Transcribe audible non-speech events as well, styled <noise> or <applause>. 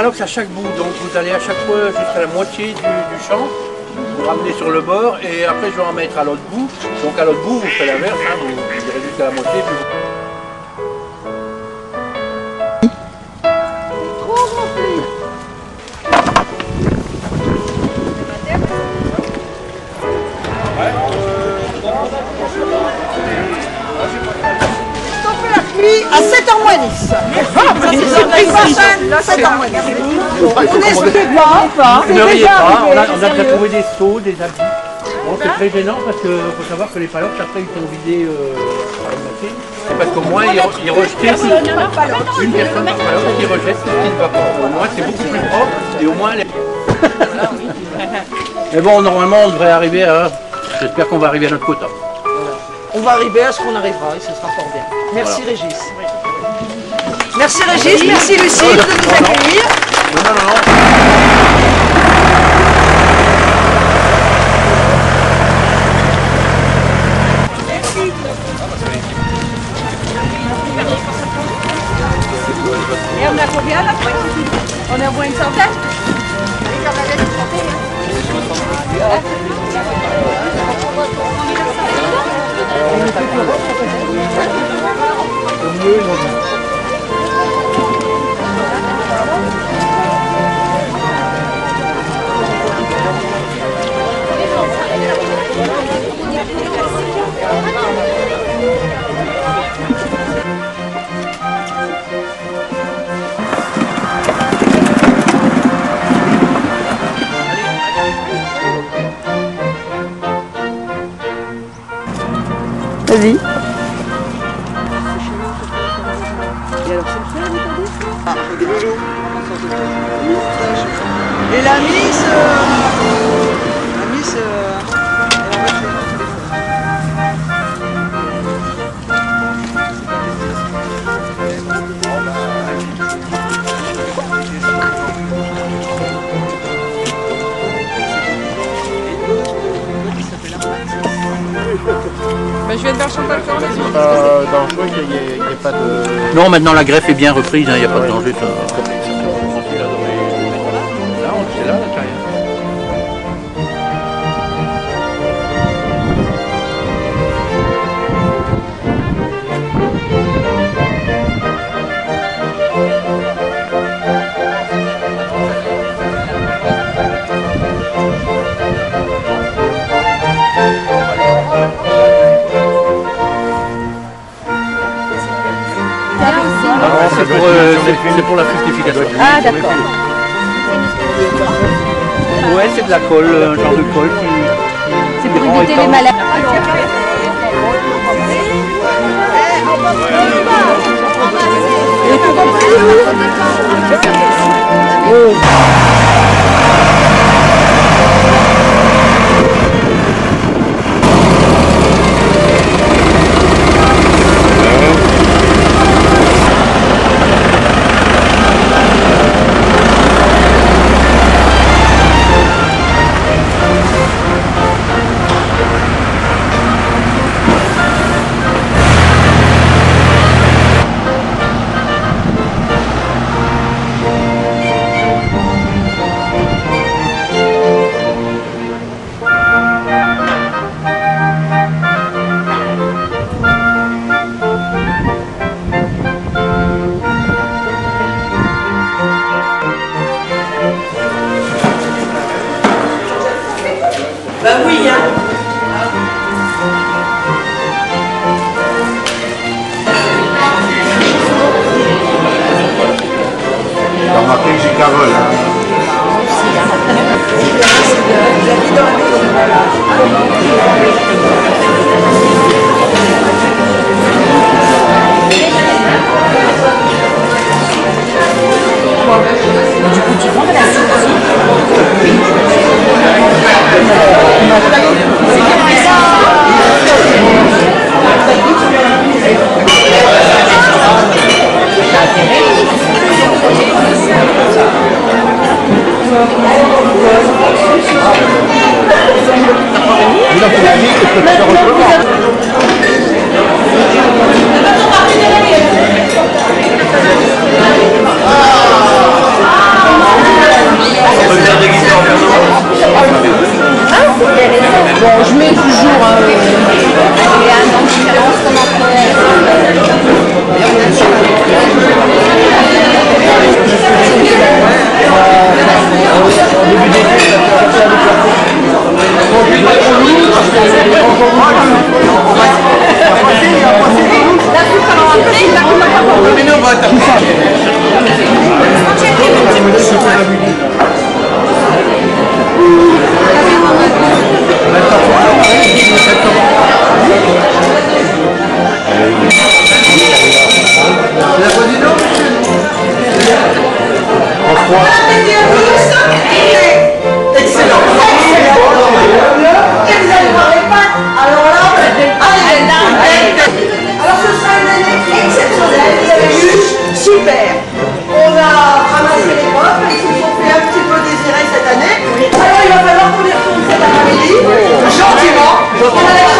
Alors c'est à chaque bout, donc vous allez à chaque fois jusqu'à la moitié du, champ, vous ramenez sur le bord et après je vais en mettre à l'autre bout. Donc à l'autre bout vous faites l'inverse, hein, vous, vous irez jusqu'à la moitié. Puis à 7h moins 10. Ça, c'est 7h moins 10. On n'espère pas. Ne riez pas, on a, on a déjà trouvé des seaux, des habits. Bon, c'est très gênant parce qu'il faut savoir que les palottes après ils sont vidés euh, par une machine. C'est parce qu'au moins ils, re- ils rejetaient une personne par palotte qui rejette ce qui ne va pas. Au moins c'est beaucoup plus propre et au moins les... <laughs> Mais bon, normalement on devrait arriver à... J'espère qu'on va arriver à notre quota. On va arriver à ce qu'on arrivera et ce sera fort bien. Merci Régis. Merci Régis, merci Lucie de nous accueillir. Non, non, non, 嗯。Et la mise, euh, la mise, euh, Bah, je viens de voir Chantal Florent, vas-y. pas dangereux qu'il n'y ait, ait pas de... Non, maintenant la greffe est bien reprise, il n'y a pas de danger. c'est pour la fructification. Ah, d'accord. Ouais, c'est de la colle, un genre de colle qui. C'est pour éviter les maladies. Ah, Bah oui, hein. T'as remarqué que j'ai Carole, hein. La voix du Nord, monsieur? En froid. Lord. <laughs>